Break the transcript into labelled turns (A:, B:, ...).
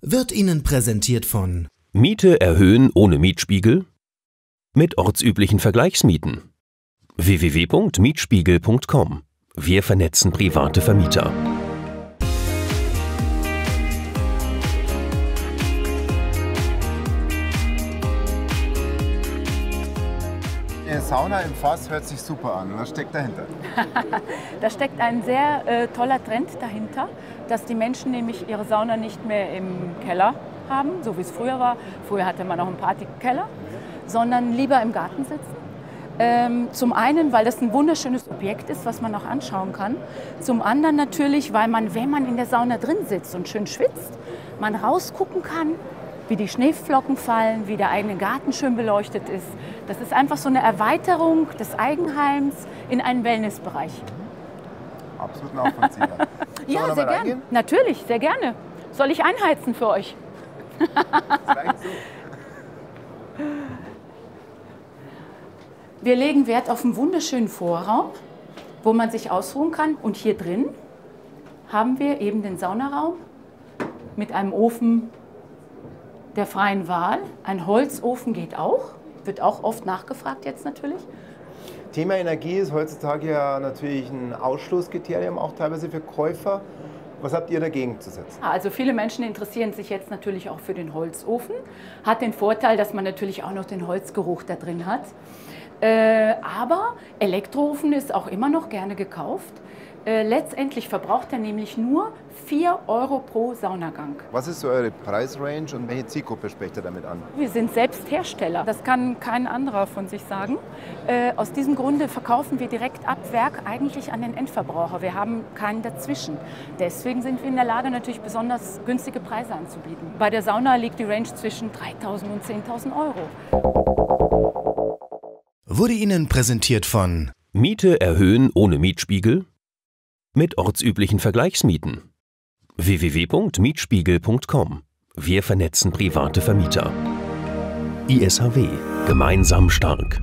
A: Wird Ihnen präsentiert von
B: Miete erhöhen ohne Mietspiegel? Mit ortsüblichen Vergleichsmieten. www.mietspiegel.com. Wir vernetzen private Vermieter.
C: Sauna im Fass hört sich super an. Was steckt dahinter?
D: da steckt ein sehr äh, toller Trend dahinter, dass die Menschen nämlich ihre Sauna nicht mehr im Keller haben, so wie es früher war. Früher hatte man auch einen Partykeller, sondern lieber im Garten sitzen. Ähm, zum einen, weil das ein wunderschönes Objekt ist, was man auch anschauen kann. Zum anderen natürlich, weil man, wenn man in der Sauna drin sitzt und schön schwitzt, man rausgucken kann, wie die Schneeflocken fallen, wie der eigene Garten schön beleuchtet ist. Das ist einfach so eine Erweiterung des Eigenheims in einen Wellnessbereich.
C: Absolut nachvollziehbar.
D: ja, sehr gerne. Natürlich, sehr gerne. Soll ich einheizen für euch? Wir legen Wert auf einen wunderschönen Vorraum, wo man sich ausruhen kann. Und hier drin haben wir eben den Saunaraum mit einem Ofen der freien Wahl. Ein Holzofen geht auch, wird auch oft nachgefragt jetzt natürlich.
C: Thema Energie ist heutzutage ja natürlich ein Ausschlusskriterium, auch teilweise für Käufer. Was habt ihr dagegen zu setzen?
D: Also viele Menschen interessieren sich jetzt natürlich auch für den Holzofen. Hat den Vorteil, dass man natürlich auch noch den Holzgeruch da drin hat. Äh, aber Elektroofen ist auch immer noch gerne gekauft. Äh, letztendlich verbraucht er nämlich nur 4 Euro pro Saunagang.
C: Was ist so eure Preisrange und welche Zielgruppe spricht ihr damit an?
D: Wir sind selbst Hersteller. Das kann kein anderer von sich sagen. Äh, aus diesem Grunde verkaufen wir direkt ab Werk eigentlich an den Endverbraucher. Wir haben keinen dazwischen. Deswegen sind wir in der Lage, natürlich besonders günstige Preise anzubieten. Bei der Sauna liegt die Range zwischen 3.000 und 10.000 Euro.
A: Wurde Ihnen präsentiert von
B: Miete erhöhen ohne Mietspiegel? Mit ortsüblichen Vergleichsmieten. www.mietspiegel.com. Wir vernetzen private Vermieter. ISHW. Gemeinsam stark.